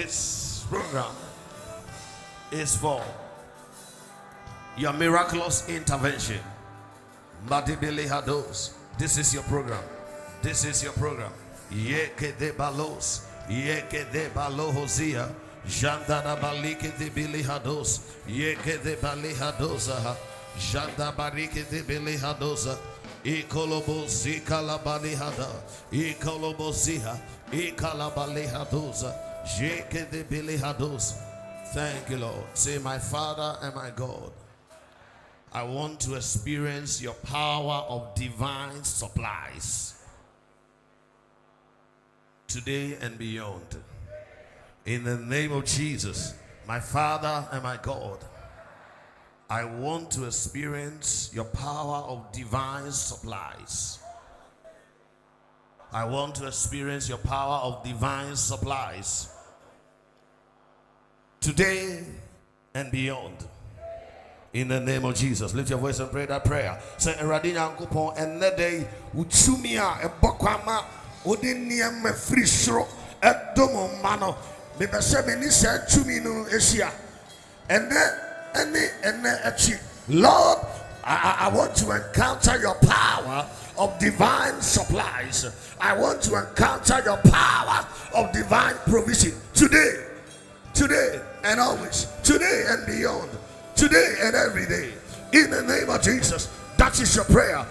This program is for your miraculous intervention. This is your program. This is your program. Yeke de balos. Yeke de balo hosea. Jandana balike de bili hados. Yeke de bali hadosa. Janda barike de bili hadosa. Ikolobo zika la bali hada. Ikolobo Thank you, Lord. Say, my Father and my God. I want to experience your power of divine supplies today and beyond. In the name of Jesus, my Father and my God, I want to experience your power of divine supplies. I want to experience your power of divine supplies today and beyond. In the name of Jesus, lift your voice and pray that prayer. Say, day, uchumia, mano, no Lord, I, I want to encounter your power of divine supplies. I want to encounter your power of divine provision today, today and always, today and beyond, today and every day. In the name of Jesus, that is your prayer.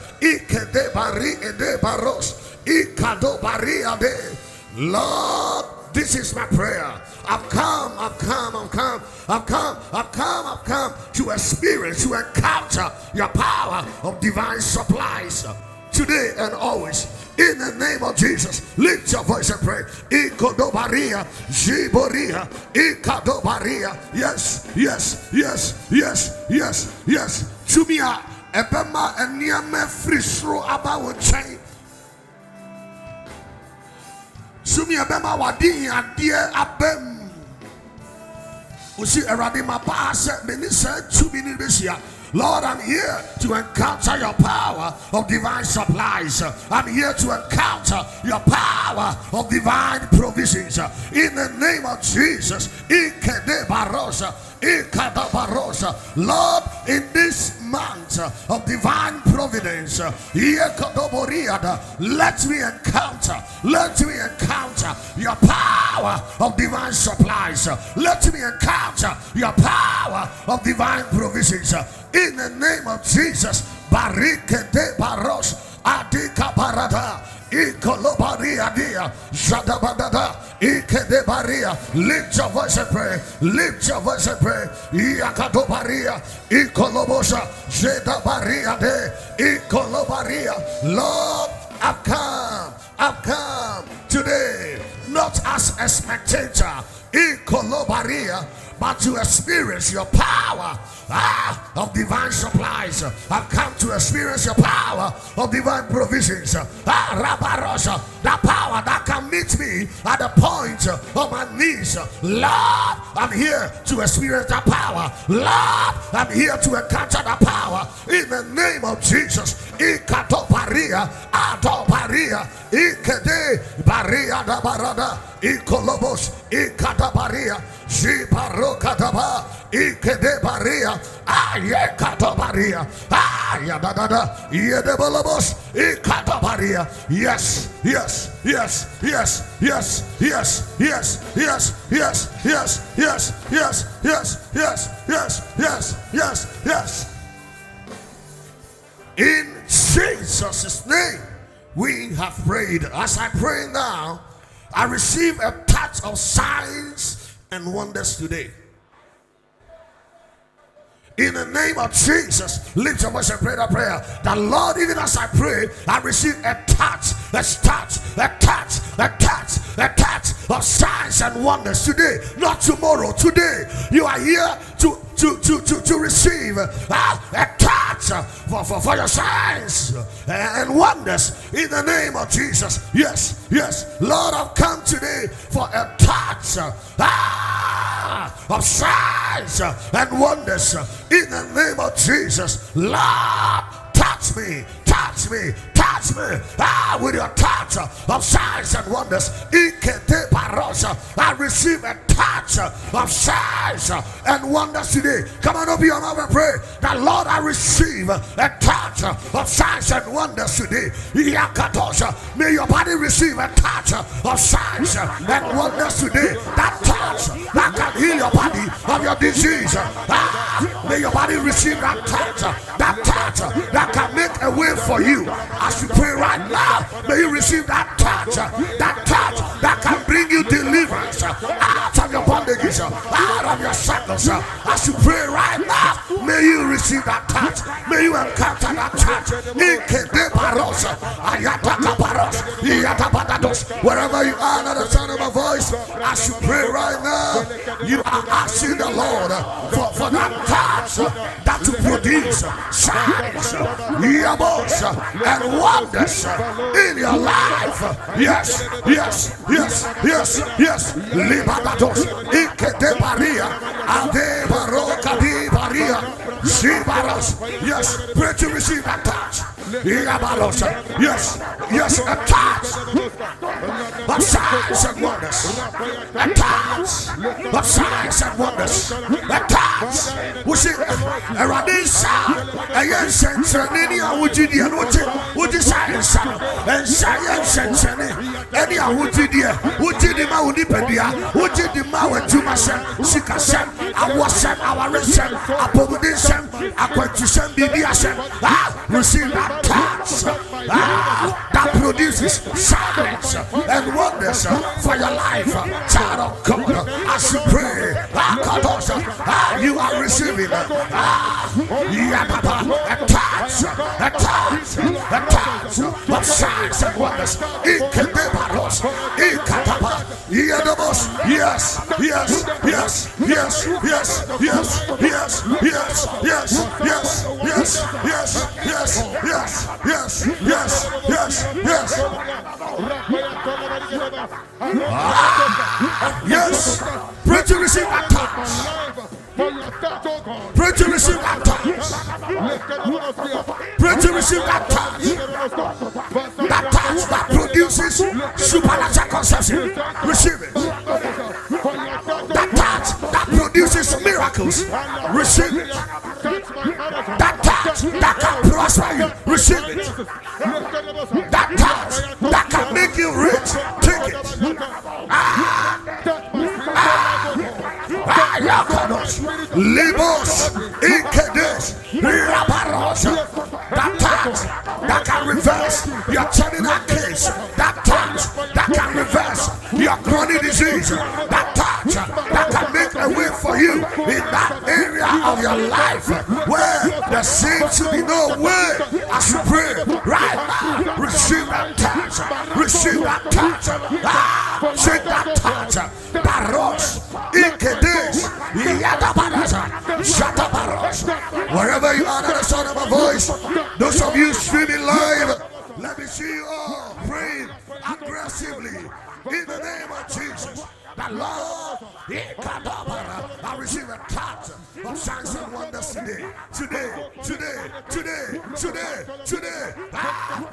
Lord, this is my prayer. I've come, I've come, I've come, I've come, I've come, I've come to experience, to encounter your power of divine supplies today and always. In the name of Jesus, lift your voice and pray. Ikodobaria, Jiboria, Ikadobaria. Yes, yes, yes, yes, yes, yes. Tumia, Ebema, and Niame Frisro about chain. Sumi Ebema Wadi, Adia Abem. Usi Eradi Minister, two minutes here. Lord, I'm here to encounter your power of divine supplies. I'm here to encounter your power of divine provisions. In the name of Jesus, Ikede Barosa, Ikada Barosa. Lord, in this month of divine providence, let me encounter, let me encounter your power of divine supplies. Let me encounter your power of divine provisions. In the name of Jesus, Barike Baros, Adika Lift your voice and pray, lift your voice and pray, Iakadobaria, Ikolobosa, Jeda Baria de, Ikolobaria, Lord, I've come, I've come today, not as a spectator, Ikolobaria, but to experience your power ah, of divine supplies. I've come to experience your power of divine provisions. Ah, Rabarosa, that power that can meet me at the point of my knees. Lord, I'm here to experience that power. Lord, I'm here to encounter that power in the name of Jesus. Ikatoparia, Adoparia, Ikede, Baria da Barada, Ikolobos, Ikatabaria, Ziparokataba, Ikedebaria, Ayekatabaria, Ayadada, Yedebolobos, Ikatabaria. Yes, yes, yes, yes, yes, yes, yes, yes, yes, yes, yes, yes, yes, yes, yes, yes, yes, yes. In Jesus' name, we have prayed. As I pray now, I receive a touch of signs and wonders today. In the name of Jesus, lift your voice and pray that prayer. The Lord, even as I pray, I receive a touch, a touch, a touch, a touch, a touch of signs and wonders today, not tomorrow. Today, you are here to to to to, to receive uh, a touch for, for, for your signs uh, and wonders in the name of Jesus. Yes, yes, Lord, I've come today for a touch uh, ah, of signs uh, and wonders in the name of Jesus. Lord, touch me, touch me, touch me ah, with your touch of signs and wonders. I receive a touch of signs and wonders today. Come on, open your mouth and pray that Lord, I receive a touch of signs and wonders today. May your body receive a touch of signs and wonders today. That touch that can heal your body of your disease. Ah, may your body receive that touch, that touch that can make a way for you. As you pray right now, may you receive that touch, that touch that can bring you deliverance out of your bondages, out of your shackles. As you pray right now, may you receive that touch. May you encounter that touch. Wherever you are, not the sound of my voice, as you pray right now, you are asking the Lord for, for that touch that to produce signs, and wonders in your life. Yes, yes, yes, yes, yes. Libadados, Ikete Maria, Ade Baroka di Maria, Shibaros. Yes, pray to receive that touch. Yes, yes, at times. Of signs and wonders. At times. Of signs and wonders. At times. Was it a radisha, A yes, and Sanina, would you dear? Would you? Would you science? And science and Sanina. Any I would you dear? Would you demand would depend here? Would you demand to myself? Seek a sem, I was sem, our resem, I put this I went to sem, the sem. Ah, receive that touch ah, that produces signs and wonders for your life, child of God. As you pray, ah, you are receiving ah, a touch, a touch, a touch of signs and wonders. Yes, yes, yes, yes, yes, yes, yes, yes, yes, yes, yes, yes, yes, yes, yes, yes, yes, yes. Ah, yes. Pray to receive touch. Pray to receive touch. Pray to receive. That touch that produces supernatural conception. Receive it. That touch that produces miracles. Receive it. That touch that can prosper you. Receive it. That touch that can make you rich. Take it. Ah. Yakados, Libos, Ikedes, Rabaros, that touch that can reverse your terminal case, that touch that can reverse your chronic disease, that touch that can make a way for you in that area of your life where there seems to be no way. As you pray right now, receive that touch, receive that touch, ah, take that touch, Baros, Ikedes, Wherever you are, the sound of my voice, those of you streaming live, let me see you all praying aggressively in the name of Jesus. The Lord, I receive a touch of signs and wonders today, today, today, today, today, today. Ah,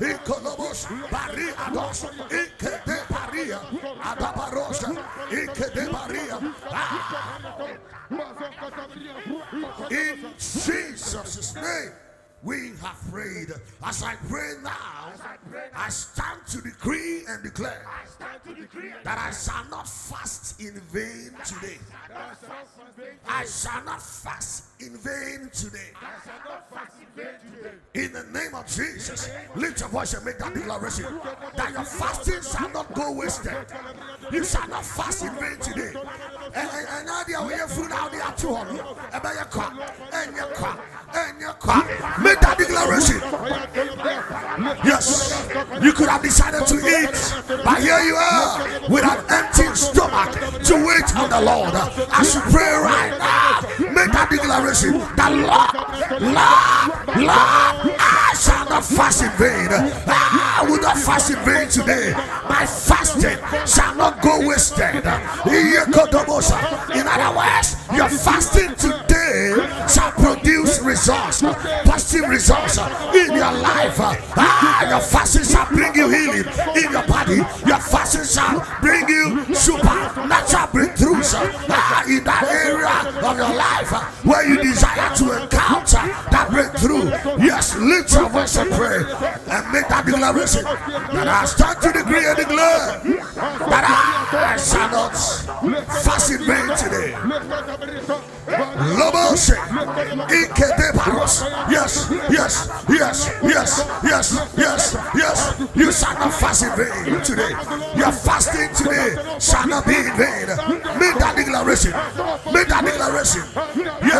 Ikolobos, Bariados, Ikede Paria, Adabarosa, Ikede Maria. In Jesus' name. We have prayed. As I pray now, I stand to decree and declare that I shall not fast in vain today. I shall not fast in vain today. In the name of Jesus, lift your voice and make that declaration that your fasting shall not go wasted. You shall not fast in vain today. And now they are food out there to home. And your crop, and your crop. Make that declaration. Yes, you could have decided to eat, but here you are with an empty stomach to wait on the Lord. As you pray right now, make that declaration. The Lord, Lord, Lord, I shall not fast in vain. I will not fast in vain today. My fasting shall not go wasted. In other words, your fasting today shall produce results, positive results in your life. Ah, your fasting shall bring you healing in your body. Your fasting shall bring you supernatural breakthroughs ah, in that area of your life where you desire to encounter that breakthrough. Yes, lift your voice and pray and make that declaration that I stand to decree and declare that I shall not fast in vain today. Lobose, Ikedebaros. Yes, yes, yes, yes, yes, yes, yes. You shall not fast in vain today. Your fasting today shall not be in vain. Make that declaration. Make that declaration. Yes,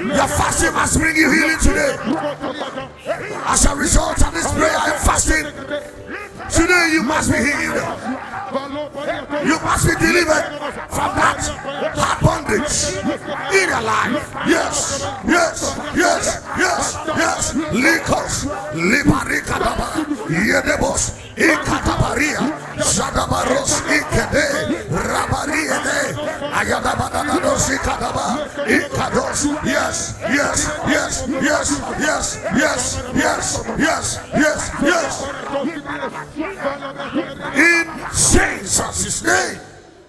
Your fasting must bring you healing today. As a result of this prayer and fasting, today you must be healed. You must be delivered from that hard bondage in your life. Yes, yes, yes, yes, yes. Likos, libarikadaba, yedebos, ikatabaria, shadabaros, ikede, Yes, yes, yes, yes, yes, yes, yes, yes, yes, yes. In Jesus' name,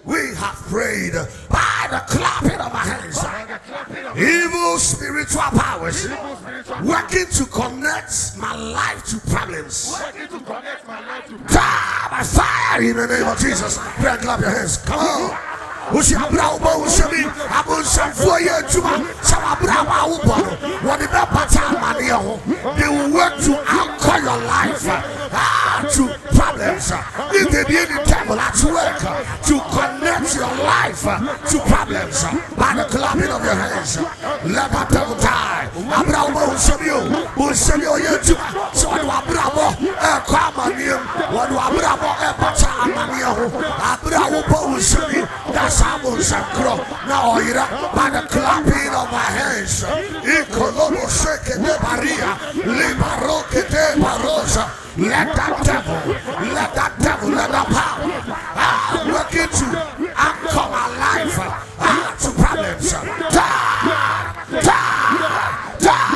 we have prayed by the clapping of our hands. Evil spiritual powers working to connect my life to problems. Die by fire in the name of Jesus. Pray and clap your hands. Come on ushabra ubo ushabi abusa foye juma ubo pata mani yo they will work to anchor your life uh, ah, to problems uh, if they be any devil at work uh, to connect your life to problems by the clapping of your hands. Let that devil die abra ubo ushabi ushabi juma. So wadi abra ubo eh kwa mani yo abra ubo eh pata mani yo abra ubo that's mi that's Samusakro. Now ira by the clapping of my hands. Ikolobo sheke de Maria. Libaroke de Barosa. Let that devil, let that devil, let that power ah, work into anchor my life ah, to problems. Die, die, die,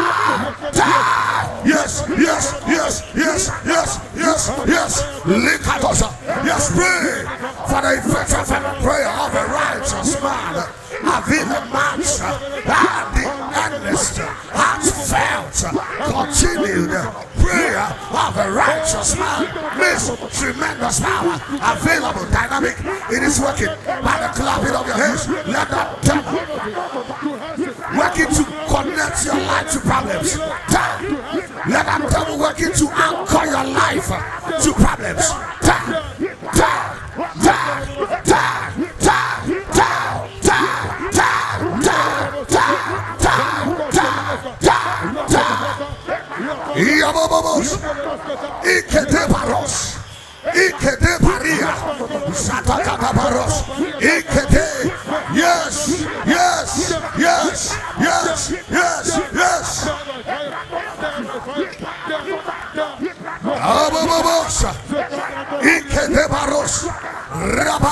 die. Yes, yes, yes, yes, yes, yes, yes. Likadosa. Yes, pray for the effectual fervent prayer of a righteous man. Having a match and the earnest, heartfelt, continued prayer of a righteous man makes tremendous power available, dynamic. It is working by the clapping of your hands. Let that devil working to connect your life to problems. Die. Let them come working to anchor your life to problems. Die, die, die, die. Yabobos, Ikete Baros, Ikete Paria, Satata Baros, Ikete, yes, yes, yes. Rapa!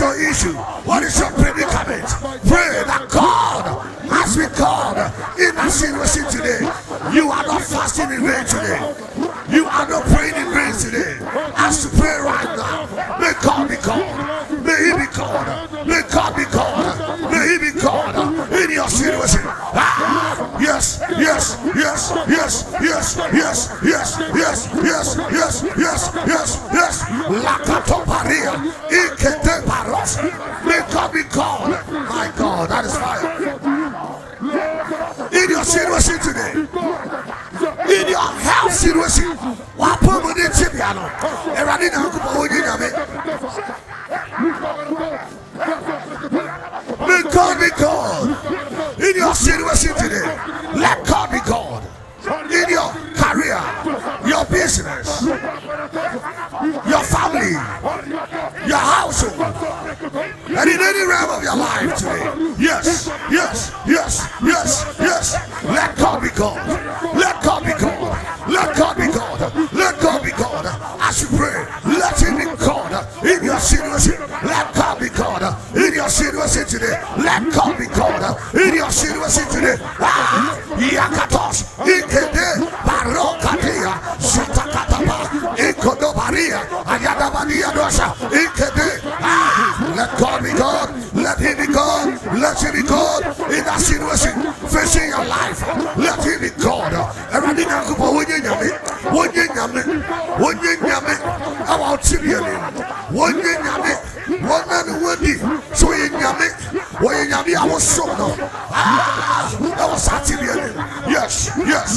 your issue.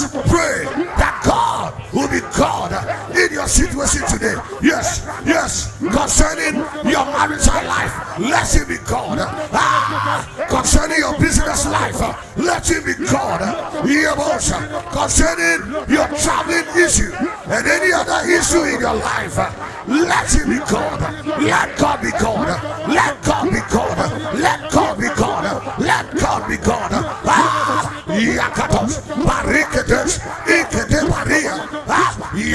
Pray that God will be God in your situation today. Yes, yes. Concerning your marital life, let him be God. Ah, concerning your business life, let him be God. Concerning your traveling issue and any other issue in your life, let him be God. Let God be God. Let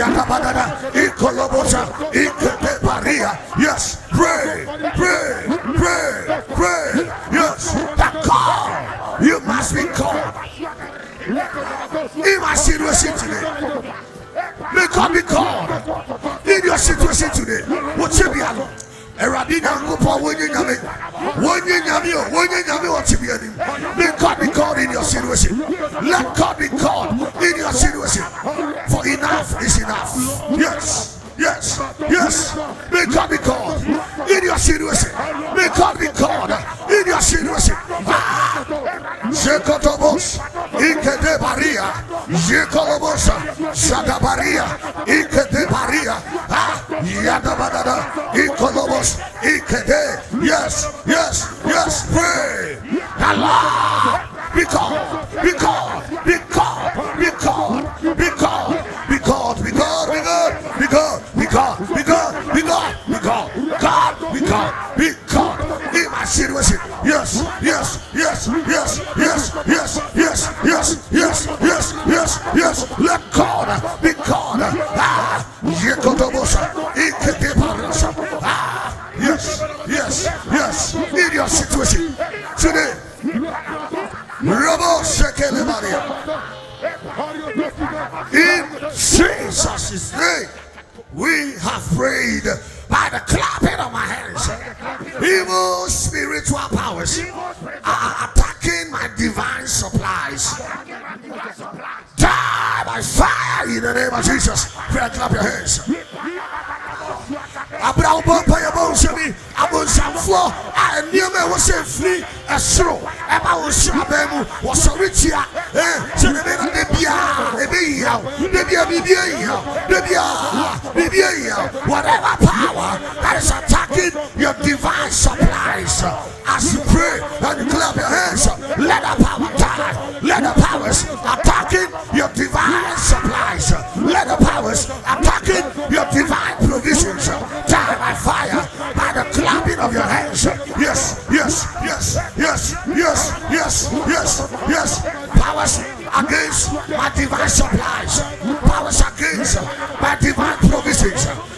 Yakabagada, Ikolobosa, Ikete Paria. Yes, pray, pray, pray, pray. Yes, that call. You must be called. In my situation today, may God be called. In your situation today, what you be alone. Eradi nyankopɔ wonye nyame wonye nyame o wonye nyame wɔ tibianim may God be called in your situation let God be called is enough. Yes. Yes, yes, may God be called in your situation. May God be called in your situation. Ah! Jekotobos, Ike de Maria, Jekotobos, Shada Maria, Ike de Maria, ah! Yada Banana, Ike de. Yes, yes, yes, pray. Allah. We have prayed by the clapping of my hands. Evil spiritual powers are attacking my divine supplies. Die by fire in the name of Jesus. Clap your hands. Bi abonsamfoɔ a nneɛma ɛwɔ sɛ firi ɛsoro ɛba wo nhyɛ aban mu wɔsɔre tia sɛ eh, ne bɛ na de biara ebe yia wo de bia biribi ayia wo de bia biribi ayia wo whatever power that is attacking your divine supplies as you pray and clap your hands let the power die let the powers attacking your divine supplies let the powers attacking your divine provisions die by fire of your hands. Yes, yes, yes, yes, yes, yes, yes, yes. Powers against my divine supplies. Powers against my divine provisions.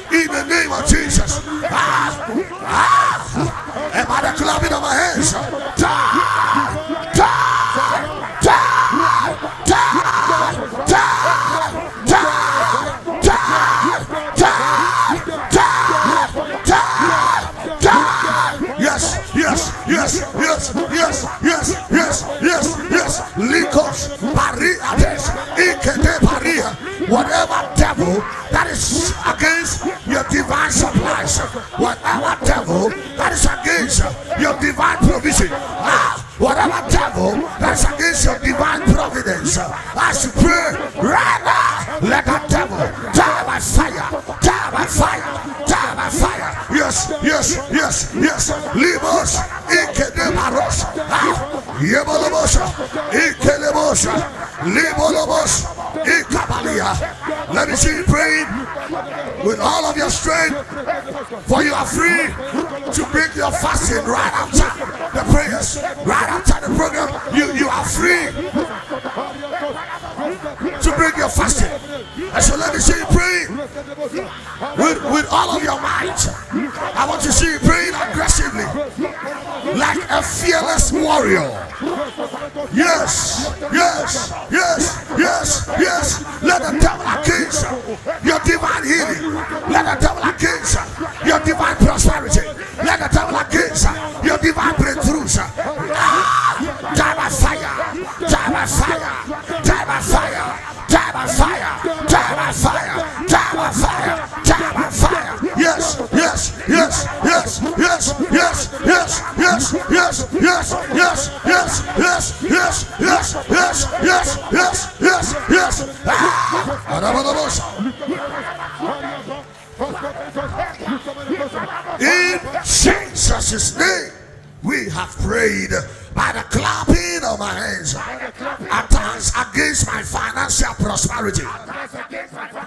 Whatever devil that is against your divine supplies, whatever devil that is against your divine provision, ah, whatever devil that is against your divine providence, as you pray right now, let that devil die by fire, die by fire, fire. Yes, yes, yes, yes. Libos, Ikedebaros, ah, Yebolobos, Ikelebos, Libolobos, Ikabalia. Let me see you praying with all of your strength, for you are free to break your fasting right after the prayers, right after the program. You, you are free to break your fasting. And so let me see you praying with, with all of your might. I want to see you praying aggressively, like a fearless warrior. Yes, yes, yes, yes, yes. Let the devil against your divine healing. Let the devil against your divine yes, yes, yes, yes, yes, yes, yes, yes, yes, yes, yes. In Jesus' name, we have prayed by the clapping of my hands. Attacks against my financial prosperity.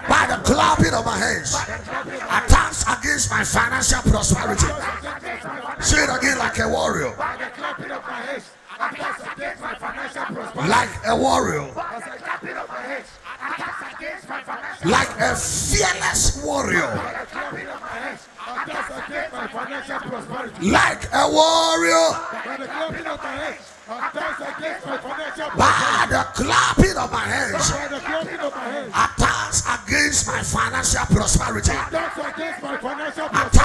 By the clapping of my hands. Attacks against my financial prosperity. Say it again like a warrior. Like a warrior. Like a fearless warrior. Like a warrior. By the clapping of my hands. Attacks against my financial prosperity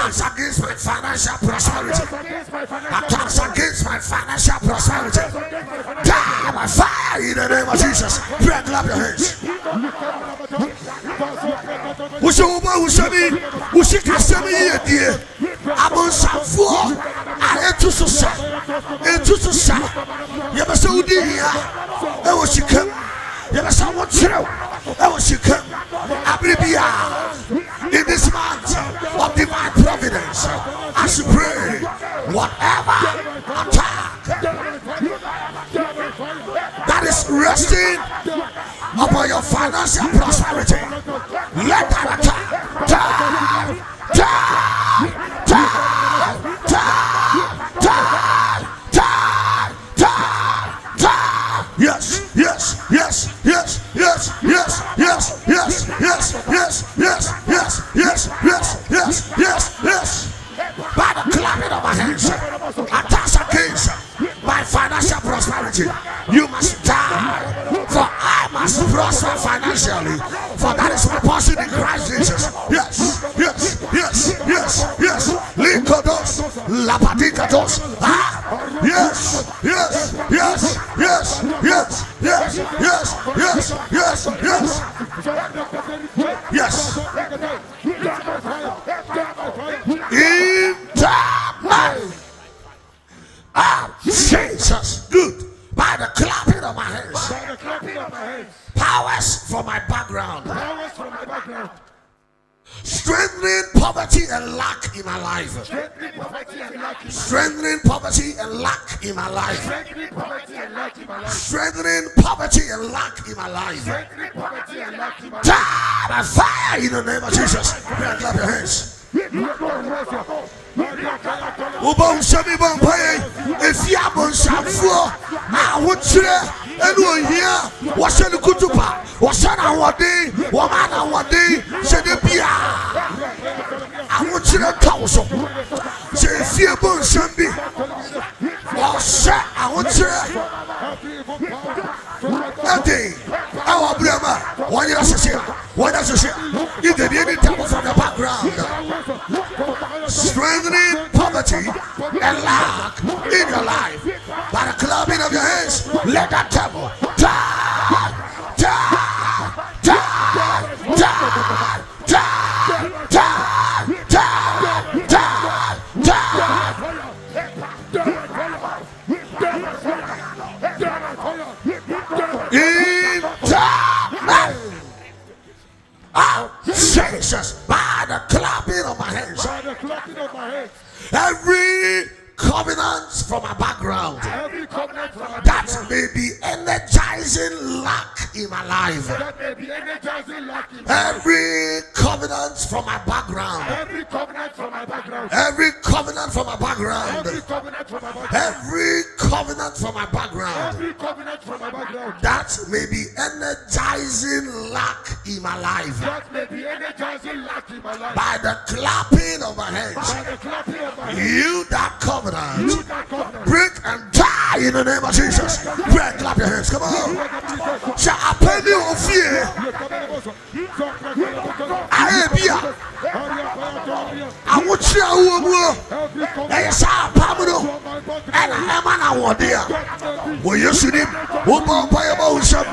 comes against my financial prosperity. I comes against my financial prosperity. Die by fire in the name of Jesus. Pray, clap your hands. Ushoba ushabi ushika sami yeye abonsafu ayetu sosa etu sosa yabasa udi ya ewo shikam mu, yɛbɛsɛ wɔkyerɛw, ɛwɔ sika mu, abiri bia, in this month of divine providence, as you pray, whatever attack that is resting upon your financial prosperity. Let that attack die, die, background. every covenant from my background, Every covenant from my background. every covenant from my background, Every covenant from my background every covenant from my background, that may be energizing lack in my life. that may be energizing lack in my life. By the clapping of my hands, By the clapping of my hands, you that covenant you that covenant, break and die in the name of Jesus. Break, clap your hands. Come on. Shall I pay oh, you of fear? I be I want you every covenant ɛyɛ saa apam no ɛna ɛma no awɔde a wɔ yesu nim wobɔ mpa yɛbɔ wo nsɛm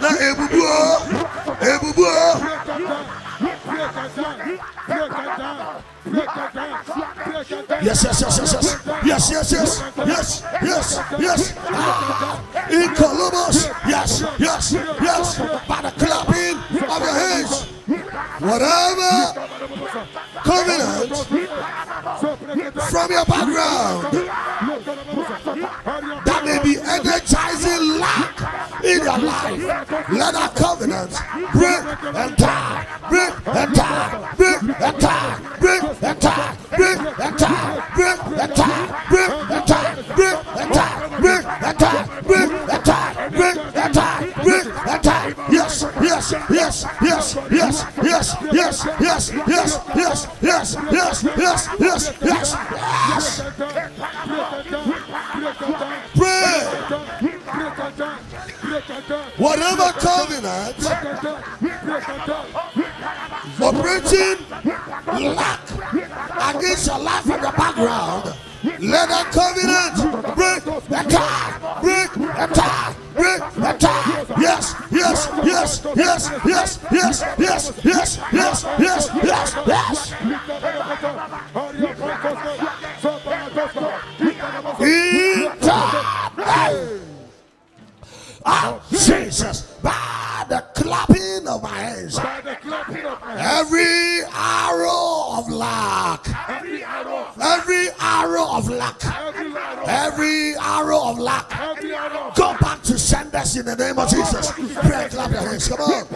na ɛbubu o ɛbubu o yes yes yes yes yes yes yes yes yes yes yes ah, in Columbus yes yes yes by the clapping of your hands whatever covenant from your background that may be energizing lack in your life. Let that covenant break and die, break and die, break and die, break and die, break and die, break and die, break and die, break and die, break and die, break and die, die, break and die. Yes, yes, yes, yes, yes, yes, yes, yes, yes, yes, yes, yes, yes, yes, yes, yes. Pray. Whatever covenant operating lack against your life from your background. Let that covenant break, break, attack, break, attack. Yes, yes, yes, yes, yes, yes, yes, yes, yes, yes, yes, yes. Oh, Jesus, by the clapping of my hands, By the clapping of my hands, Every arrow of luck. Every arrow of luck. Every arrow of luck. Go back to send us in the name of Jesus. Pray clap your hands. Come on.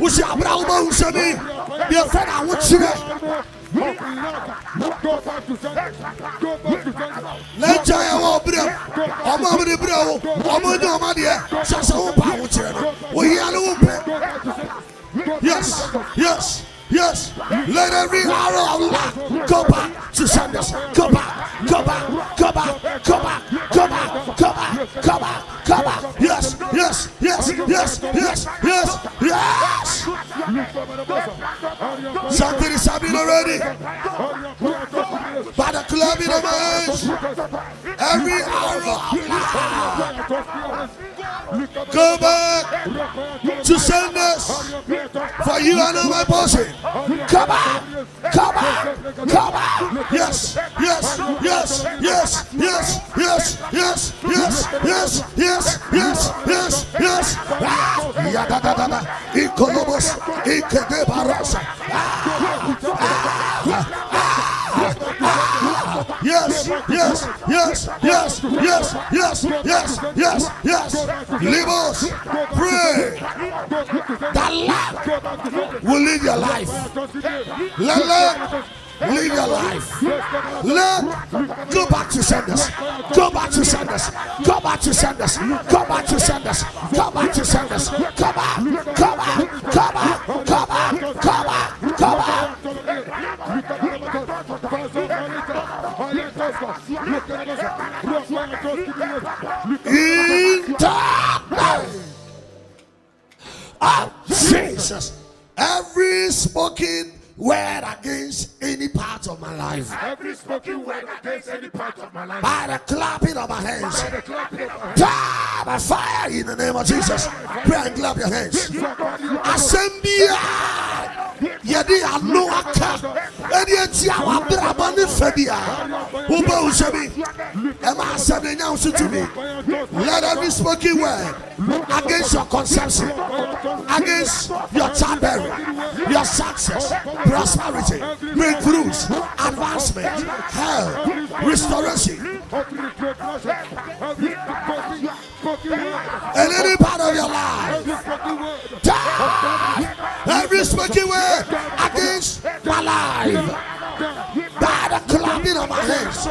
Usi Abrauma Usani. Your friend, I want you there. lẹ́jọ́ yẹn wọ́n bírẹ̀ ọmọ mi ni bírẹ̀ o ọmọ ní ọmọ ni yẹ ṣàṣà wọn pa àwọn tiẹ̀ náà òye alẹ́ wọn bẹ̀. Yes, yes, yes. Let every arrow of life go back to senders. Go back, go back, go back, go back, go back, go back, go back, go back. Yes, yes, yes, yes, yes, yes, yes. Something is happening already. By the club in the minds, every arrow of life go back to senders. For you are not my portion. Come on, come on, come on. Yes, yes, yes, yes, yes, yes, yes, yes, yes, yes, yes, yes, yes. Ah, yada da da da. Yes, yes, yes, yes, yes, yes, yes, yes, yes. Libos, pray that love will live your life. Let love live your life. Let go back to senders. Go back to senders. Go back to senders. Go back to senders. Go back to senders. Come back. Come back. Come back. Come back. Come back. Come back. In the name of Jesus. Every spoken word against any part of my life. Every spoken word against any part of my life. By the clapping of my hands. By the clapping of my hands. Die by fire in the name of Jesus. Pray and clap your hands. Asembia. Yɛde ano aka ɛde ati a wabrabɔ ne fa bi a wobɛ wo sɛ bi ɛma asɛm ne nya wo so tumi let every spoken word against your conception against your childbearing your success prosperity breakthroughs advancement health restoration. In any part of your life die. Every spoken word against my life by the clapping of my hands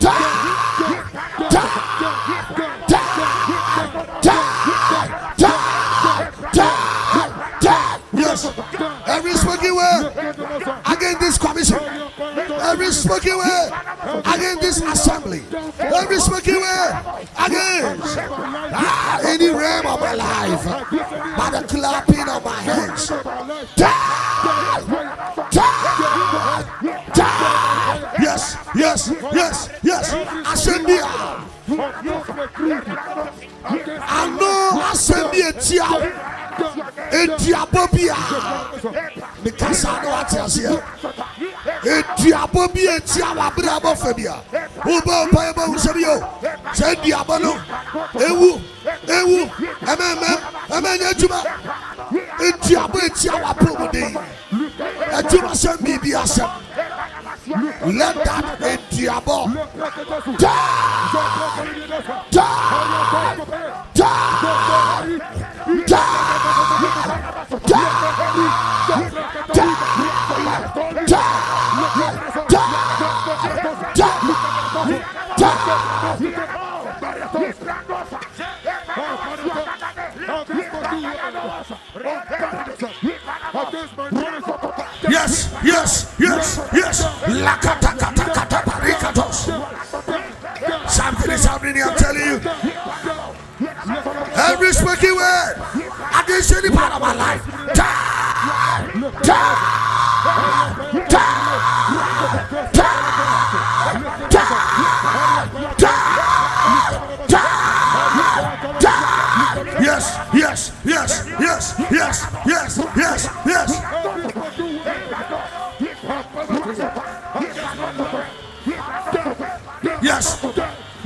die. Die spoken word. Against this commission. Every spoken word. Against this assembly. Every spoken word. Against. Ah, any realm of my life. By the clapping of my hands. Die. Die die yes yes yes yes. Assembly. Ano assembly etia ediabɔ meka saa ne wate aseɛ. Eduabɔ bi ɛtia wabere abɔ fa bia wobɛ mpaeɛ bɛhu sɛ bi o saa duabɔ no ɛwu ɛwu ɛmɛmɛm ɛmɛnyɛ adwuma. Eduabɔ ɛtia waborɔmɔden adwuma sɛ biribi asɛm. Let that eduabɔ taa taa taa taa Yes, yes, yes, yes. Something is happening I'm telling you. Every spoken word against any part of my life. Die! Die! Yes, yes, yes, yes, yes, yes, yes, yes.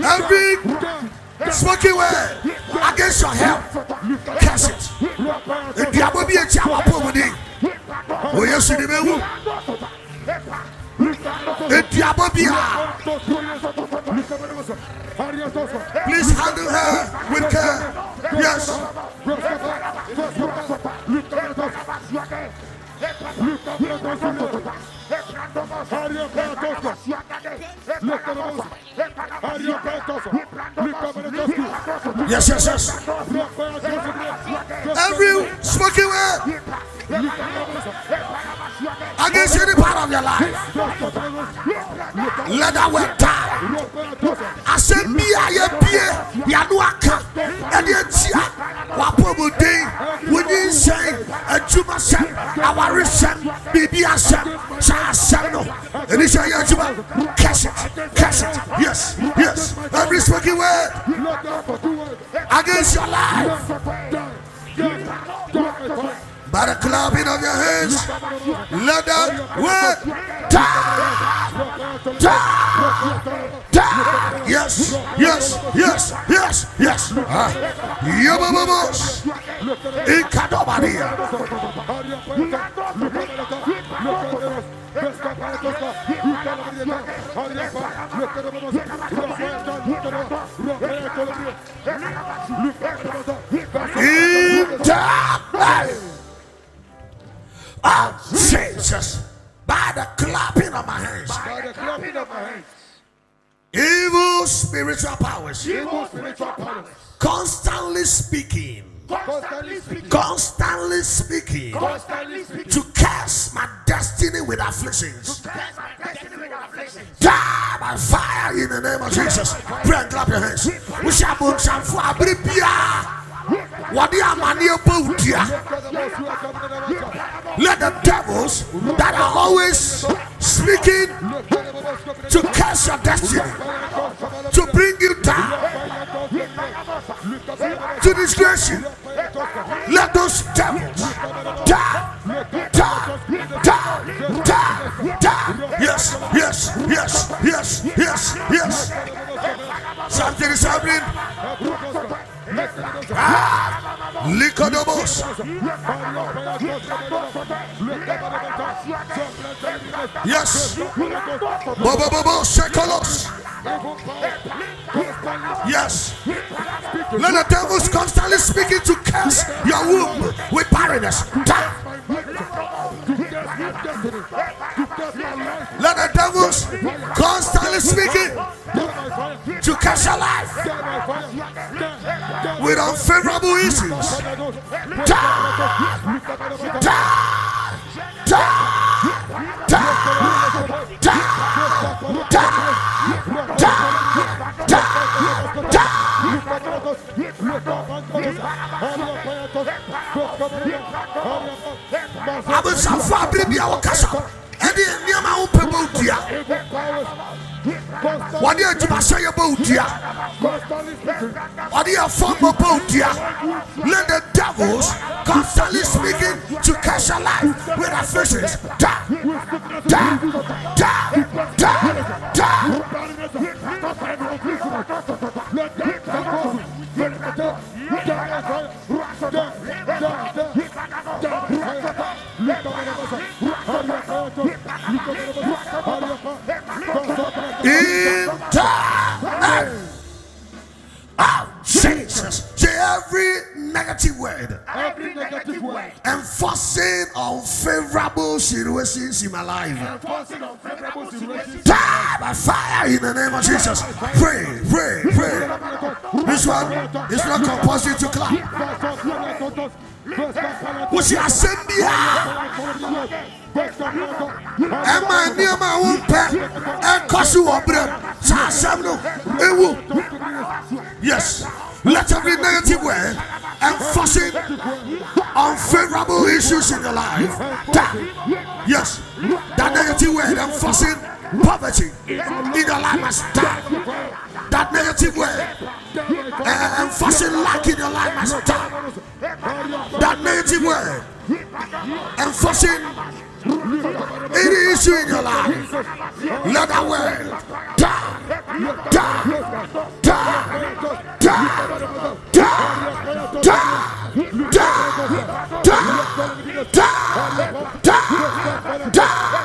Every smoking word against your health, curse it. Diabo bi eti awapo mu ni. O Yesu ni mewu. Diabo bi a. Please handle her with care. Yes. Yes, yes, yes. Every smoking word against any part of your life, let that word against your life. By the clapping of your hands let that word die die die yes yes yes yes yes. Ah. Yababamos ikadobaria in to bring you down, to disgrace. Let those devils die, die, die, die, die. Yes, yes, yes, yes, yes, yes. Something is happening. Ah, Likodobos. Yes. Bobo Bobo Sekolos. Yes. Let the devils constantly speaking to curse your womb with barrenness. Let the devils constantly speaking to curse your life with unfavorable issues. Abosafo abere bi a wɔkasa ɛde nneɛma a wopɛ bɔ wodua wɔde adwumasɛyɛ bɔ wodua ɔde ɛfɔmbɔ bɔ wodua let the devils constantly speaking to curse your life with afflictions da da da da da in time of Jesus say every negative word Every negative word, enforcing unfavorable situations in my life enforcing unfavorable situations, die by fire in the name of Jesus. Pray, pray, pray. This one is not compulsory to clap. What's your assembly? Emma nneɛma a wompɛ ɛnkɔ so wɔ berɛ saa asɛm no yes let every negative word enforcing unfavorable issues in your life. That, yes, that negative word enforcing poverty in your life must die. That negative word uh, enforcing lack in your life must die. That negative word enforcing any issue in your life, let that word die, die, die, die, die, die, die, die, die, die, die, die.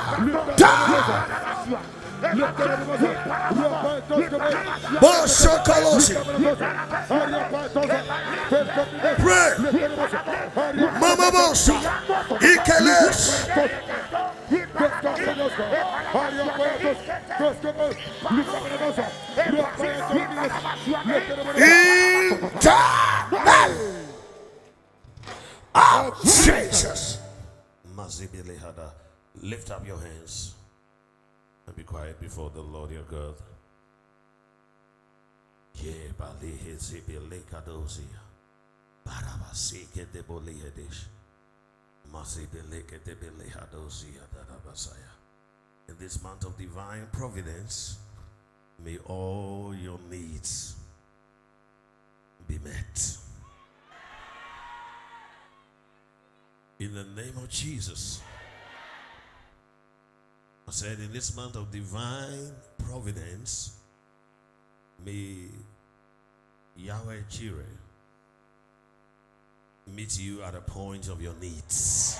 Pray. Mama Bosa. Ikeles descansa varios puestos, descansa, lucha lift up your hands and be quiet before the Lord your God. Barabasike de Bolihedesh. Mazibeleke de Belihadosia darabasaya. In this month of divine providence, may all your needs be met. In the name of Jesus. I said, in this month of divine providence, may Yahweh Jireh meet you at the point of your needs.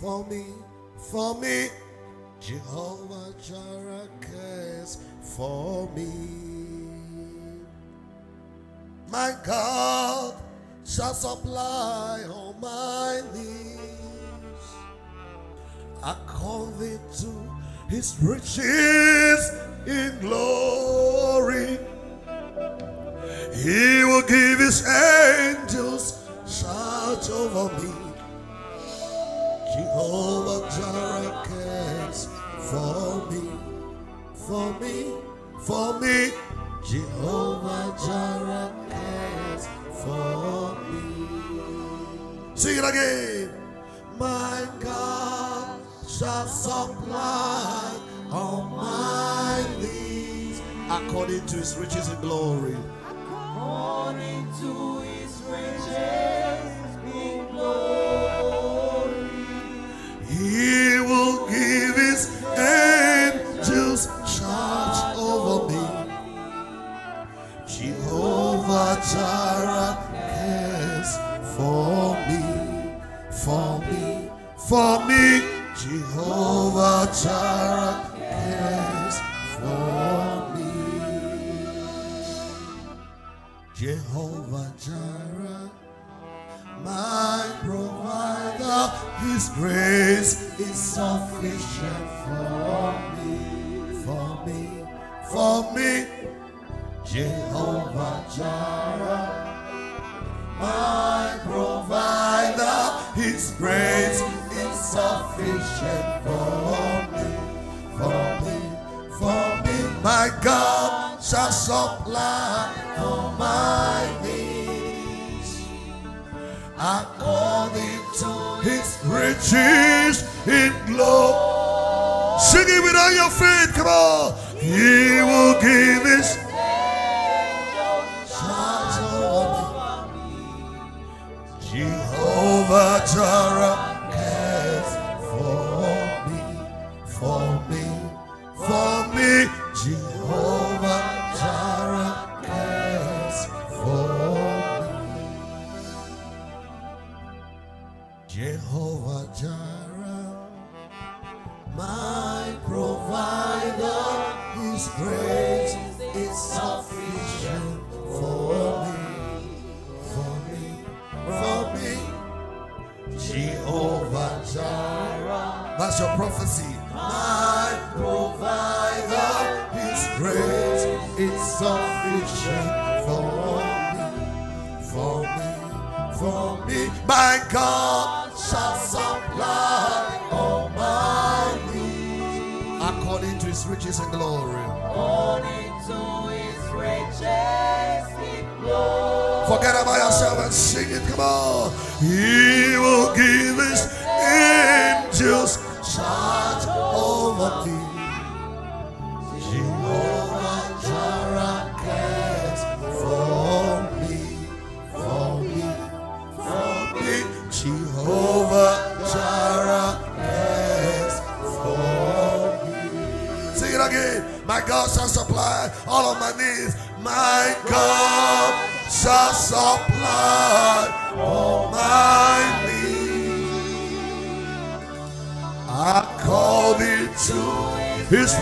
for me, for me. Jehovah Jireh cares for me. My God shall supply all my needs according to his riches in glory. He will give his angels charge over me. Jehovah Jireh cares for me, for me, for me. Jehovah Jireh cares for me. Sing it again. My God shall supply all my needs according to his riches and glory. according to his riches Jireh cares for me, for me, for me. Jehovah Jireh cares for me. Jehovah Jireh, my provider, His grace is sufficient for me, for me, for me. Jehovah Jireh, my provider, His grace is sufficient for me, for me, for me. My God shall supply all my needs according to His riches in glory. Sing it with all your faith, come on. He will give His Jehovah cares for me, for me, for me. Jehovah on.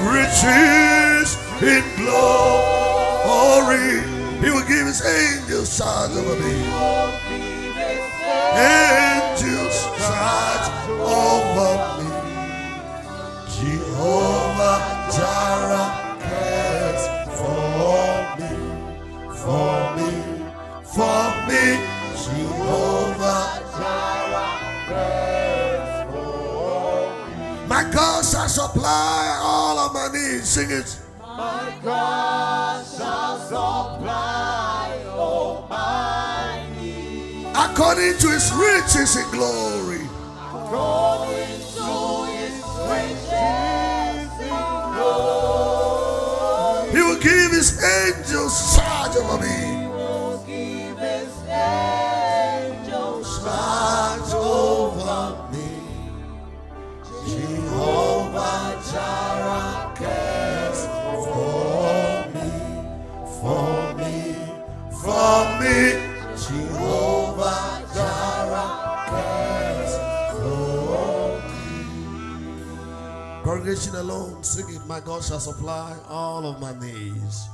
Riches in glory. He will give his angels charge over me. Congregation alone, sing it. My God shall supply all of my needs.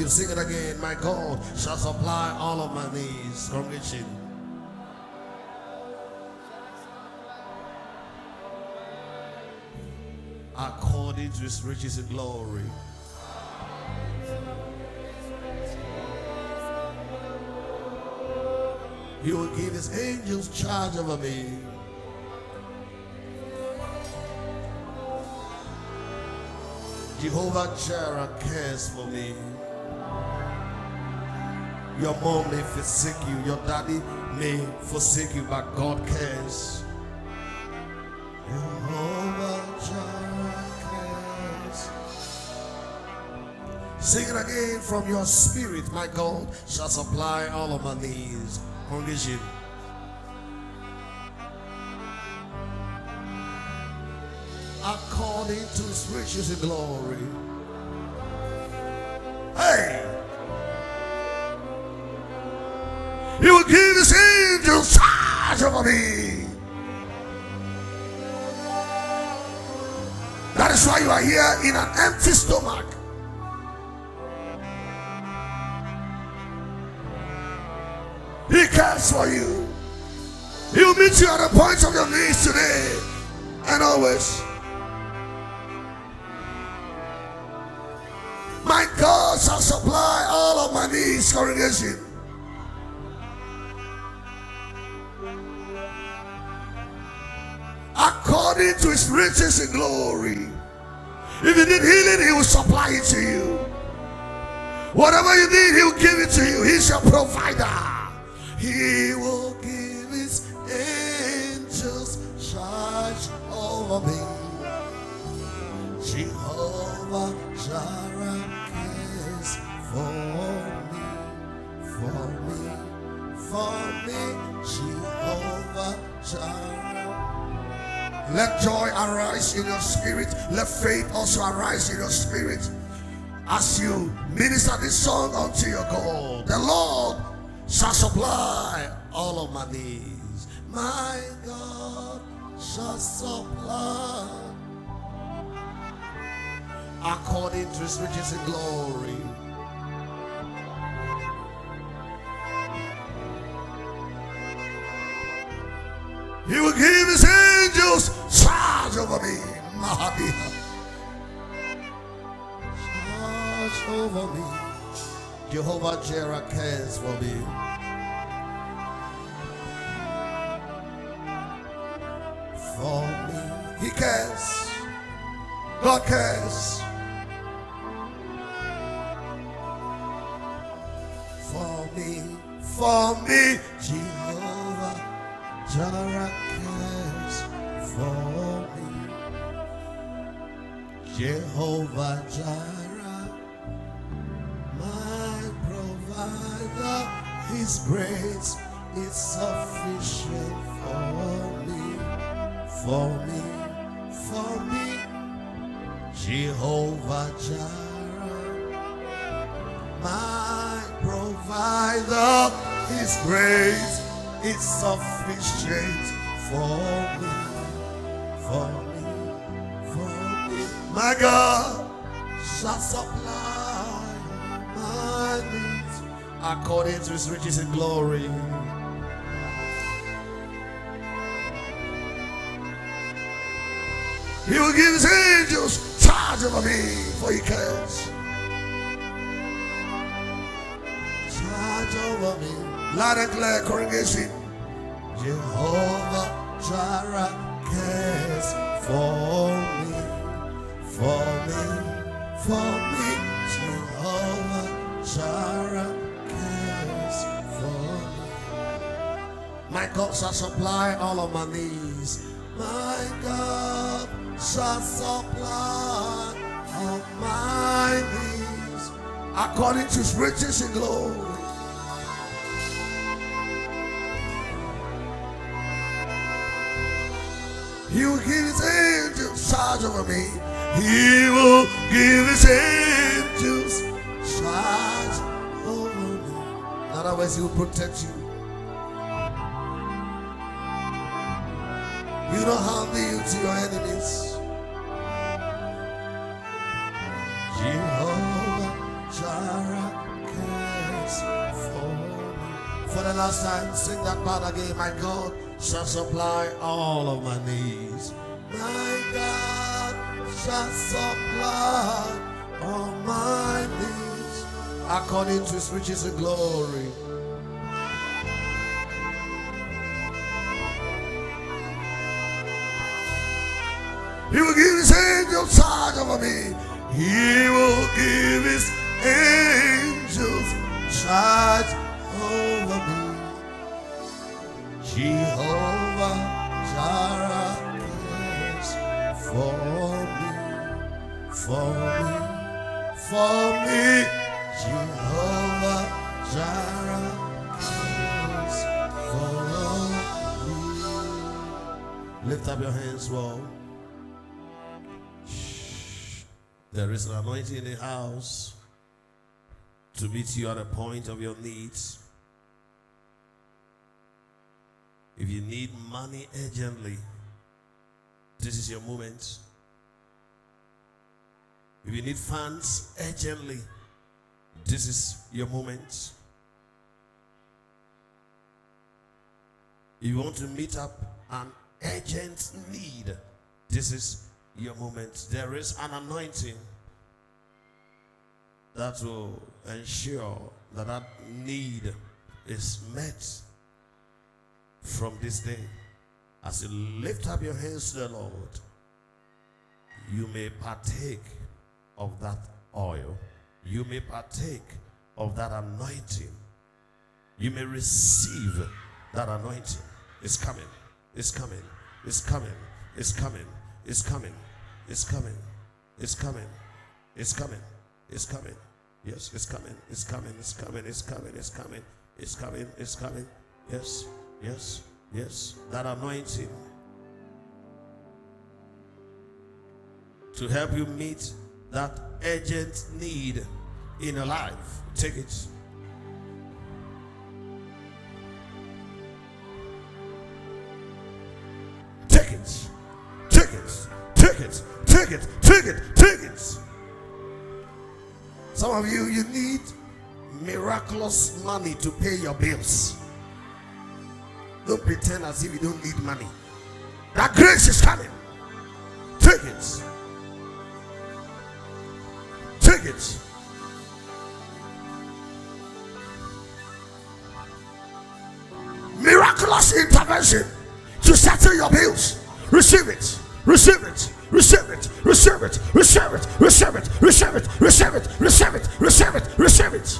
You. Sing it again. My God shall supply all of my needs. Congregation. According to his riches and glory. He will give his angels charge over me. Jehovah Jireh cares for me. Your mom may forsake you, your daddy may forsake you, but God cares. Sing it again from your spirit. My God shall supply all of my needs. Congregation. according to his riches and glory. Me. That is why you are here in an empty stomach. He cares for you. He will meet you at the point of your needs today and always. My God shall supply all of my needs, congregation. his riches in glory. If you need healing, he will supply it to you. Whatever you need, he will give it to you. He's your provider. He will give his angels charge over me. Jehovah Jireh cares for me, for me, for me. Jehovah Jireh. Let joy arise in your spirit. Let faith also arise in your spirit. As you minister this song unto your God, the Lord shall supply all of my needs. My God shall supply according to his riches in glory. He will give over me. Mahabiha. Charge over me. Jehovah Jireh cares for me. For me. He cares. God cares. For me. For me. Jehovah Jireh cares for me. Jehovah Jireh, my provider, His grace is sufficient for me, for me, for me. Jehovah Jireh, my provider, His grace is sufficient for me, for me. My God shall supply my needs according to His riches and glory. He will give His angels charge over me, for He cares. Charge over me. Loud and clear, congregation. Jehovah Jireh cares for for me, for me. Jehovah Jireh cares for me. My God shall supply all of my needs. My God shall supply all my needs according to his riches and glory. He will give his angels charge over me. He will give his angels charge over me. In other words, he will protect you. You don't harm you to your enemies. Jehovah Jireh cares for me. For the last time, sing that part again. My God shall supply all of my needs. My shall supply all my needs according to his riches and glory. He will give his angels charge over me. He will give his angels charge over me. Jehovah Jireh for for me, for me. Jehovah Jireh. Lift up your hands, well. There is an anointing in the house to meet you at a point of your needs. If you need money urgently, this is your moment. If you need funds urgently, this is your moment. If you want to meet up an urgent need, this is your moment. There is an anointing that will ensure that that need is met from this day. As you lift up your hands to the Lord, you may partake of that oil. You may partake of that anointing. You may receive that anointing. It's coming. It's coming. It's coming. It's coming. It's coming. It's coming. It's coming. It's coming. It's coming. Yes, it's coming. It's coming. It's coming. It's coming. It's coming. It's coming. It's coming. Yes. Yes. Yes. That anointing. to help you meet that urgent need in your life. Take it. Take it. Take it. Some of you, you need miraculous money to pay your bills. Don't pretend as if you don't need money. That grace is coming. It. Take. Miraculous intervention to settle your bills. Receive it. Receive it. Receive it. Receive it. Receive it. Receive it. Receive it. Receive it. Receive it. Receive it. Receive it.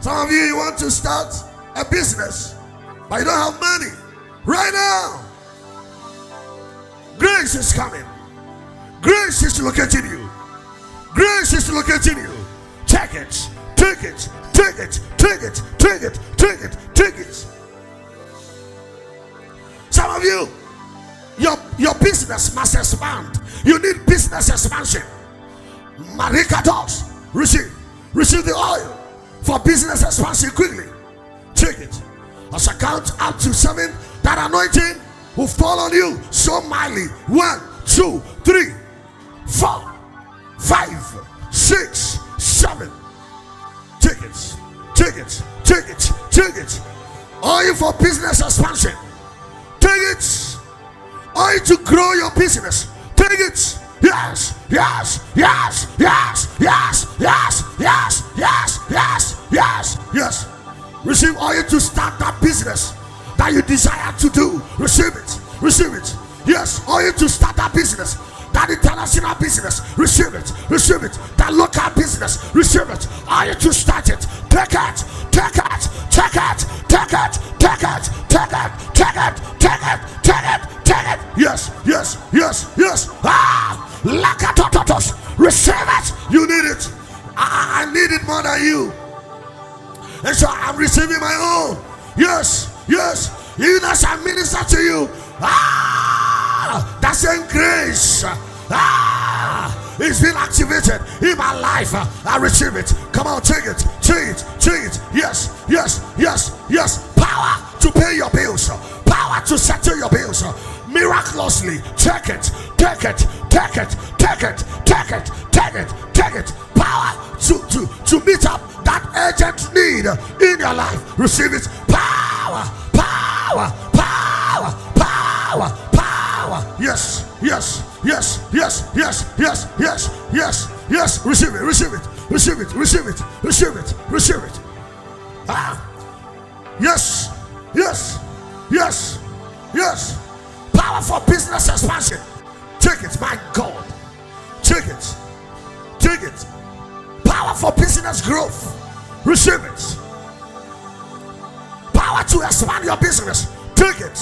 Some of you, you want to start a business, but you don't have money. Right now, grace is coming. Grace is locating you. Grace is locating you. Take it. Take it. Take it. Take it. Take it. Take it. Take it. Some of you, your, your business must expand. You need business expansion. Marika does. Receive. Receive the oil for business expansion quickly. Take it. As I count up to seven, that anointing will fall on you so mightily. One, two, three, four, five, six, seven. It. Take it. Take it. Oil for business expansion. Take it. Oil to grow your business. It. Yes, yes, yes, yes, yes, yes, yes, yes, yes, yes, yes. Receive oil to start that business that you desire to do. Receive it. Receive it. Yes, oil to start that business. That international business, receive it, receive it. That local business, receive it. Oil to start it. Take it, take it, take it, take it, take it, take it, take it, take it, take it, take it. Yes, yes, yes, yes. Ah, lakatototos. Receive it. You need it. I need it more than you. And so I'm receiving my own. Yes, yes. Even as I minister to you, ah, that same grace, ah, is being activated in my life. I receive it. Come on, take it, take it, take it. Yes, yes, yes, yes. Power to pay your bills, power to settle your bills. Miraculously, take it, take it, take it, take it, take it, take it, take it. Power to to to meet up that urgent need in your life. Receive it. Power, power, power, power, power. Yes, yes, yes, yes, yes, yes, yes, yes, yes. Receive it, receive it, receive it, receive it, receive it, receive it. Ah, yes, yes, yes, yes. Power for business expansion. Take it, my God. Take it, take it. Power for business growth. Receive it. Power to expand your business. Take it.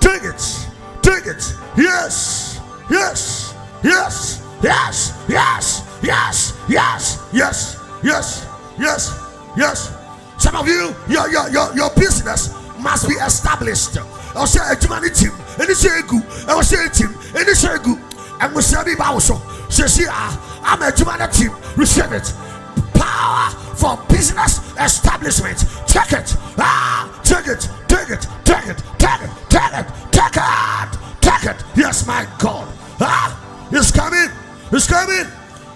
Take it. Take it. Yes. Yes. Yes. Yes. Yes. Yes. Yes. Yes. Yes. Yes. Yes. Some of you, your your your, your business must be established. I'll say a team. Any say gu. I will say a team. Any say gu. And we say be also. Say see I'm a human team. Receive it power for business establishment. Take it. Ah, take it. Take it. Take it. Take it. Take it. Take it. Take it. Yes, my God. Ah, it's coming. It's coming.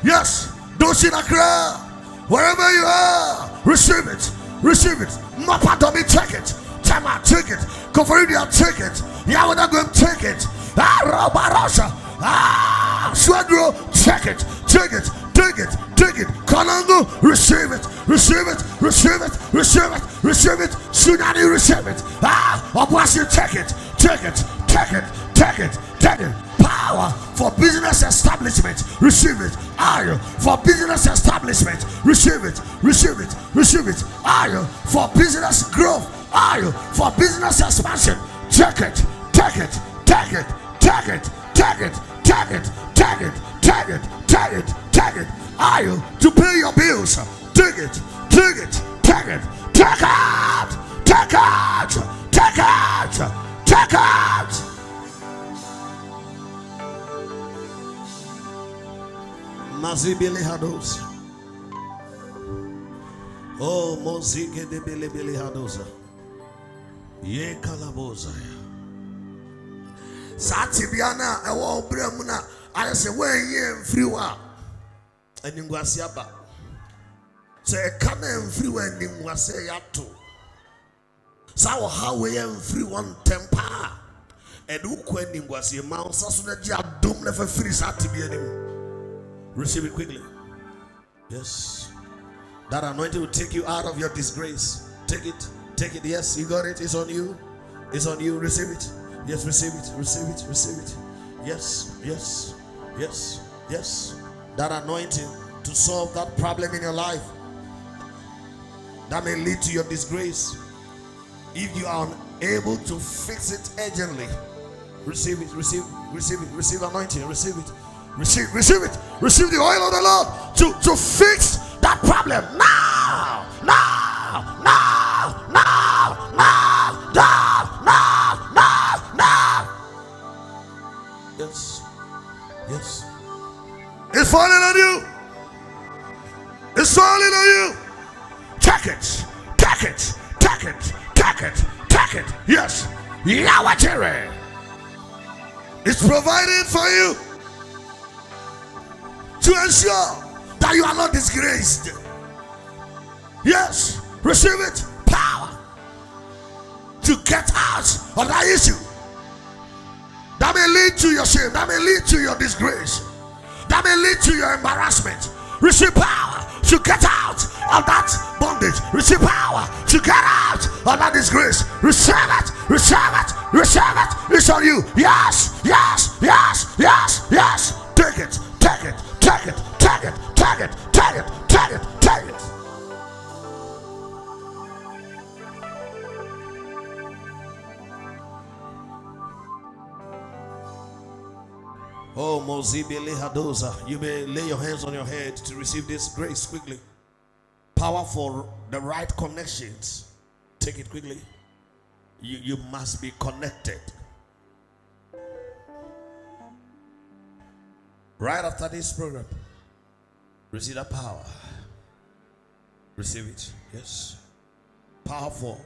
Yes. Accra. Wherever you are, receive it. Receive it. Mapadomi, take it. Tema, take it. Koforidua, take it. Yawada, take it. Ah, Robarosha. Ah, Swedru, take it. Take it. Take it. Take it. Kalango, receive it. Receive it. Receive it. Receive it. Receive it. Sunyani, receive it. Ah, Obuasi, take it. Take it. Take it. Take it. Take it. Power for business establishment. Receive it. Iron for business establishment. Receive it. Receive it. Receive it. Iron for business growth. Iron for business expansion. Take it. Take it. Take it. Take it. Take it. Take it. Take it. Take it. Take it. Take it. Iron to pay your bills. Take it. Take it. Take it. Take it. Take it. Take it. Take it. Mazibele Hados. Oh, Mozike de Bele Bele Hadosa. Ye Calabosa. Satibiana, a wall Bremuna. I say, Where ye and free wa? And in Guasiaba. Say, Come and free when in Guasiato. So, how we and free one temper. And who quen in that you are Jadum never free Satibianim receive it quickly. Yes. That anointing will take you out of your disgrace. Take it. Take it. Yes you got it. It's on you. It's on you. Receive it. Yes receive it. Receive it. Receive it. Yes yes yes yes. That anointing to solve that problem in your life. That may lead to your disgrace. If you are unable to fix it urgently receive it receive receive it receive anointing receive it receive receive it. Receive the oil of the lord to to fix that problem. Now now now now now now now now now. Yes yes. It's falling on you. It's falling on you. Take it. Take it. Take it. Take it. Take it. Yes. Yahweh it's provided for you to ensure that you are not disgraced. Yes, receive it. Power to get out of that issue. That may lead to your shame. That may lead to your disgrace. That may lead to your embarrassment. Receive power to get out of that bondage. Receive power to get out of that disgrace. Receive it. Receive it. Receive it. It's on you. Yes. Yes. Yes. Yes. Yes. Take it. Take it. Take it. Take it. Take it. Take it. Take it. Take it. Oh, Mozibele Hadoza. Uh, you may lay your hands on your head to receive this grace quickly. Power for the right connections. Take it quickly. You, you must be connected. Right after this program, receive that power. Receive it. Yes. Powerful.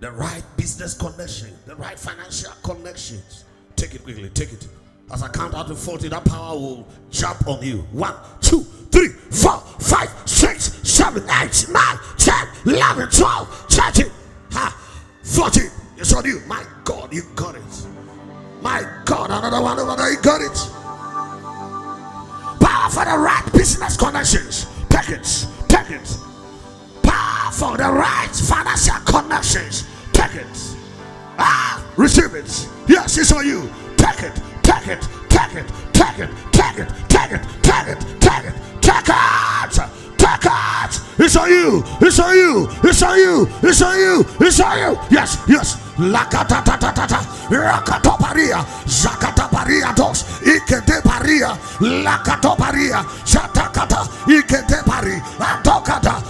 The right business connection, the right financial connections. Take it quickly. Take it. As I count out to 40, that power will jump on you. One, two, three, four, five, six, seven, eight, nine, ten, eleven, twelve, thirteen, ha, 40. It's on you. My God, you got it. My God, another one over there, you got it. For the right business connections. Take it. Take it. Power for the right financial connections. Take it. Ah, receive it. Yes, it's on you. Take it, Take it. Take it. Take it. Take it. Take it. Take it. Take it. Take it. Take it. Take it. It's on you. It's on you. It's on you. It's on you. It's on you. Yes. Yes. Lakata ta ta ta ta. Rakato paria. Zakata paria dos. Ikete paria. Lakato paria. Shatakata. Pari. Atokata.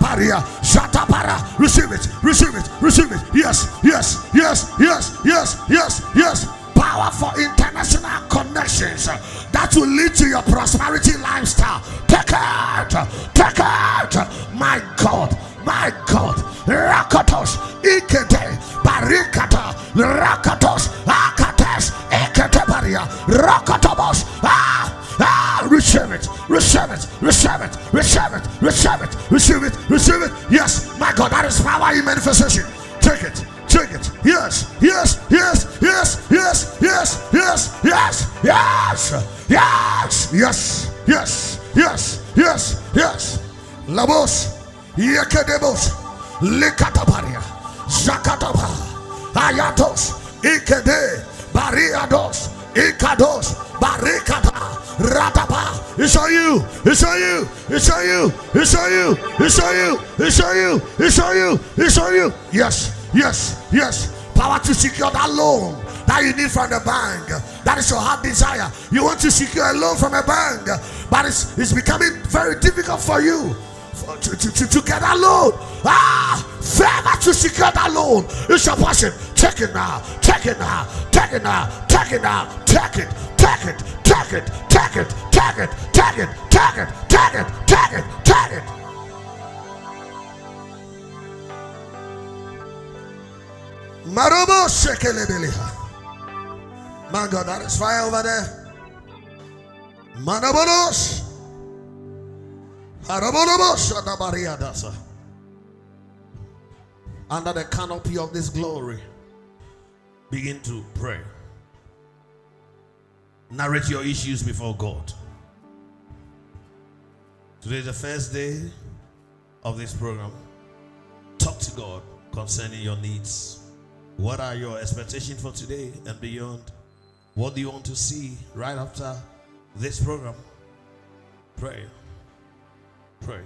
Paria. Shatapara. Receive it. Receive it. Receive it. Yes. Yes. Yes. Yes. Yes. Yes. Yes. Power for international connections that will lead to your prosperity lifestyle. Take it. Take it. My God. My God. Rakatos. Ikete. Barikata. Rakatos. Akates. Ikete paria. Rakatobos. Ah. Ah, receive it, receive it, receive it, receive it, receive it, receive it, receive it. Yes, my God, that is power in manifestation. Take it, take it. Yes, yes, yes, yes, yes, yes, yes, yes, yes, yes, yes, yes, yes, yes, yes. Labos, yekedebos, likataparia, zakataba, ayatos, ikede, bariados, ikados, barikata, ratapa. It's on you, it's on you, it's on you, it's on you, it's on you, it's on you, it's on you, it's on you. Yes, yes, yes. Power to secure that loan that you need from the bank. That is your heart desire. You want to secure a loan from a bank, but it's, it's becoming very difficult for you to, to, to, to get that loan. Ah, favor to secure that loan. It's your passion. Take it now. Take it now. Take it now. Take it now. Take it. Take it. Take it. Take it. Take it. Take it, take it, take it, take it, take it. Marobo shekelebeliha. My God, that is fire over there. Manabolos. Harabolobos shadabariadasa. Under the canopy of this glory, begin to pray. Narrate your issues before God. Today is the first day of this program. Talk to God concerning your needs. What are your expectations for today and beyond? What do you want to see right after this program? Pray. Pray.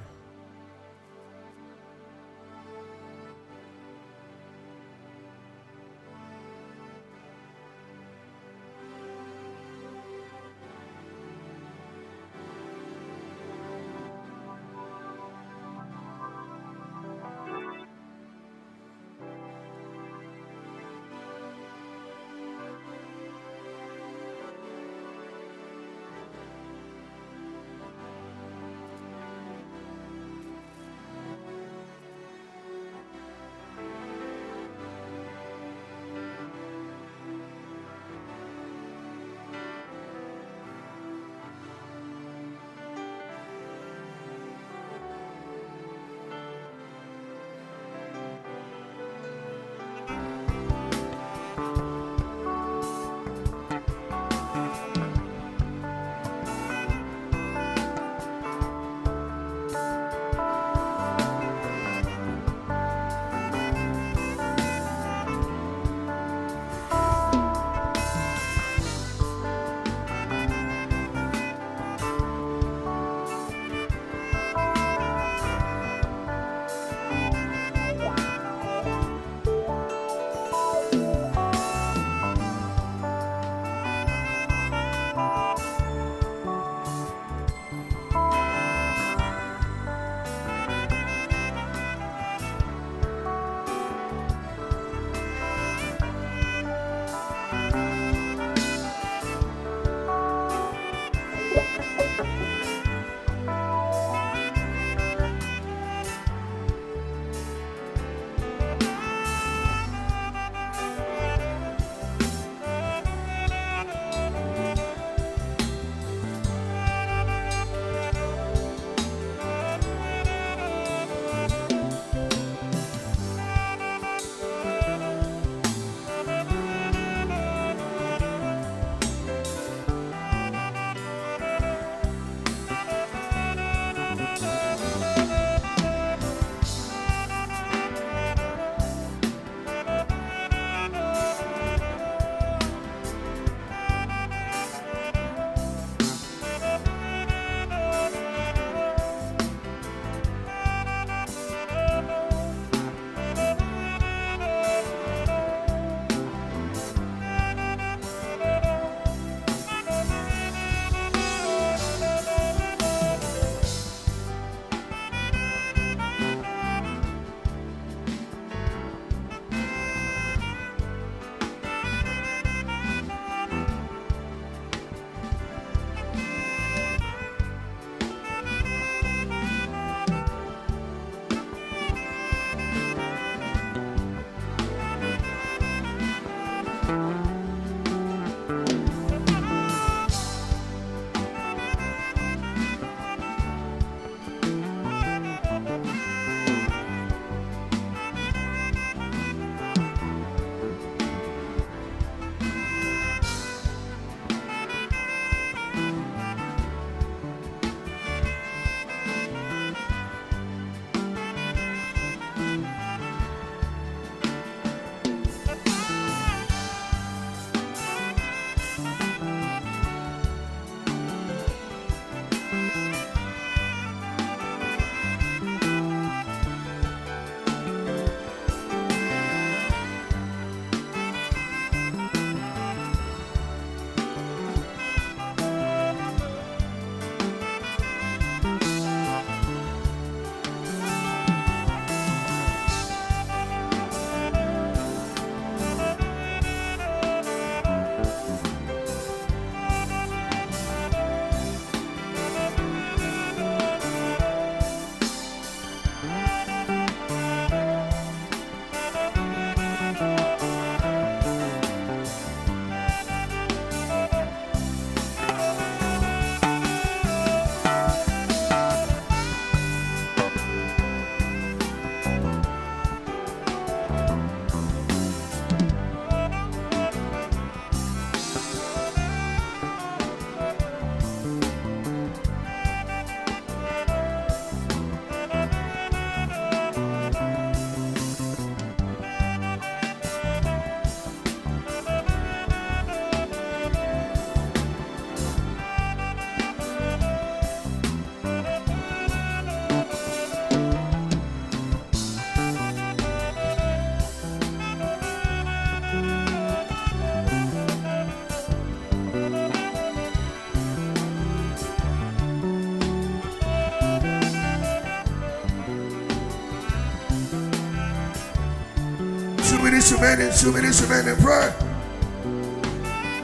Remaining. Two minutes remaining. Pray.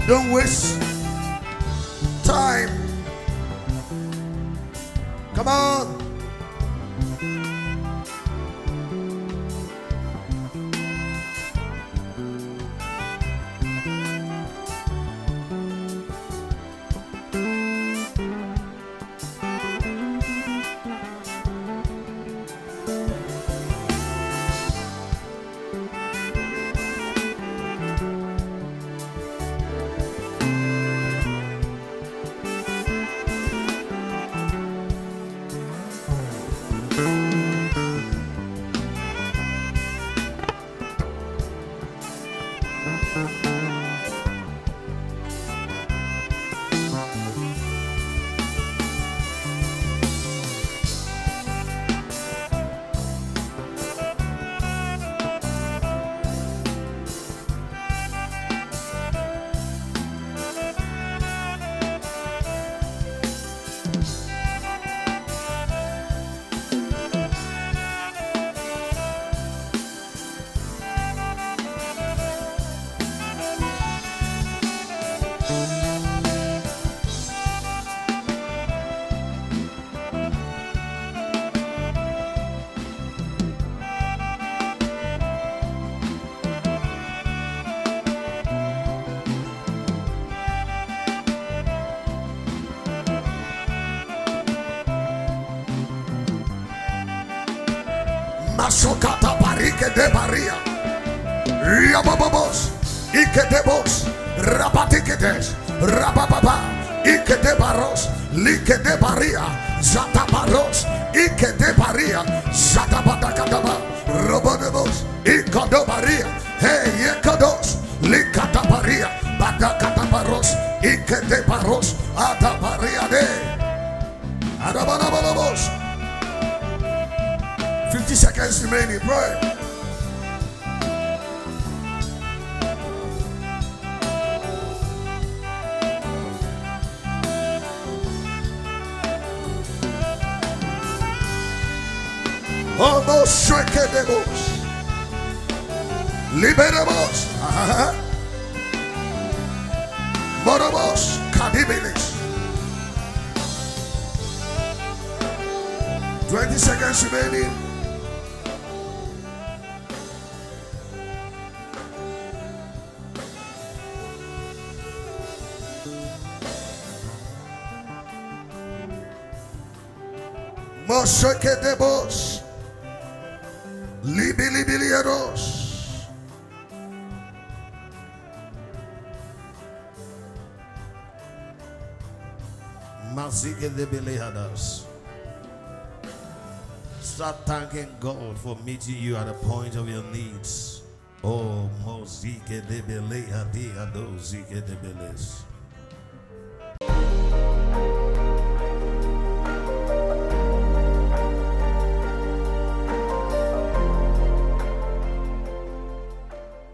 Don't waste Masokata barike de baria. Riababos. Ike de bos. Rabatiketes. Rabababa. Ike de baros. Like de baria. Zata baros. Ike de baria. Zata badakadaba. Seconds remaining. Pray. Almost shrekedemos. Liberamos. Ajá. Moramos. Cadibilis. 20 seconds remaining. Mosekedebos. Libilibilieros. Mazikedebelehadas. Start thanking God for meeting you at the point of your needs. Oh, Mozike de Belea de Beles.